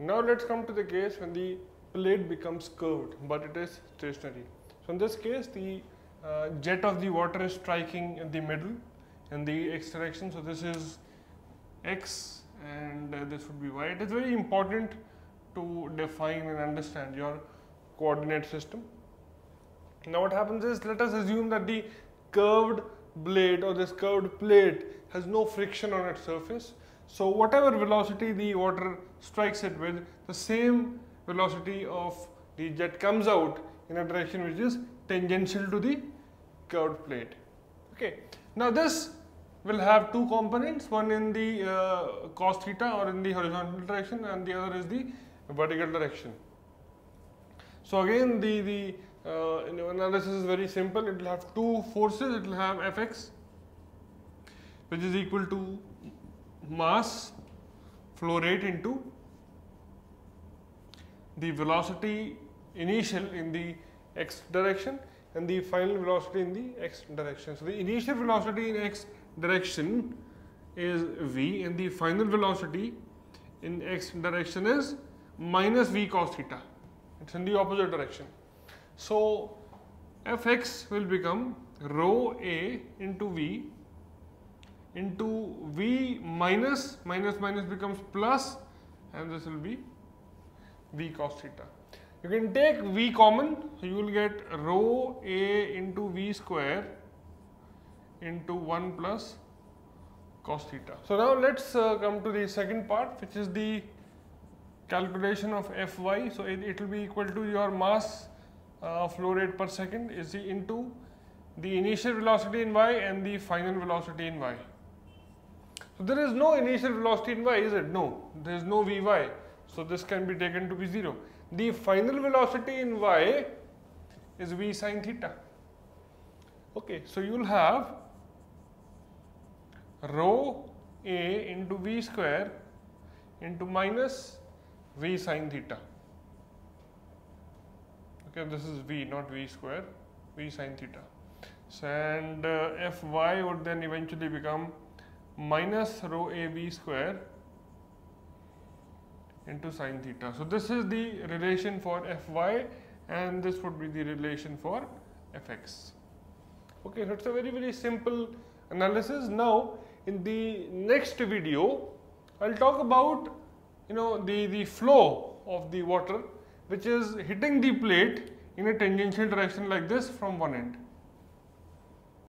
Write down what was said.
Now let's come to the case when the plate becomes curved but it is stationary. So in this case the uh, jet of the water is striking in the middle in the x direction. So this is x and uh, this would be y. It is very important to define and understand your coordinate system. Now what happens is let us assume that the curved blade or this curved plate has no friction on its surface. So whatever velocity the water strikes it with, the same velocity of the jet comes out in a direction which is tangential to the curved plate. Okay. Now this will have two components, one in the uh, cos theta or in the horizontal direction and the other is the vertical direction. So again the, the uh, analysis is very simple, it will have two forces, it will have Fx which is equal to mass flow rate into the velocity initial in the x direction and the final velocity in the x direction. So the initial velocity in x direction is v and the final velocity in x direction is minus v cos theta. It's in the opposite direction. So fx will become rho a into v into v minus minus minus becomes plus and this will be v cos theta. You can take v common, you will get rho a into v square into 1 plus cos theta. So now let's uh, come to the second part which is the calculation of Fy. So it, it will be equal to your mass uh, flow rate per second is into the initial velocity in y and the final velocity in y. So there is no initial velocity in y, is it? No, there is no Vy. So this can be taken to be 0. The final velocity in y is V sine theta. Okay, so you will have rho a into V square into minus V sine theta. Okay, this is V, not V square, V sine theta. So, and uh, Fy would then eventually become minus rho a v square into sine theta. So this is the relation for Fy and this would be the relation for Fx. Okay, so it's a very very simple analysis. Now in the next video, I'll talk about you know the, the flow of the water which is hitting the plate in a tangential direction like this from one end.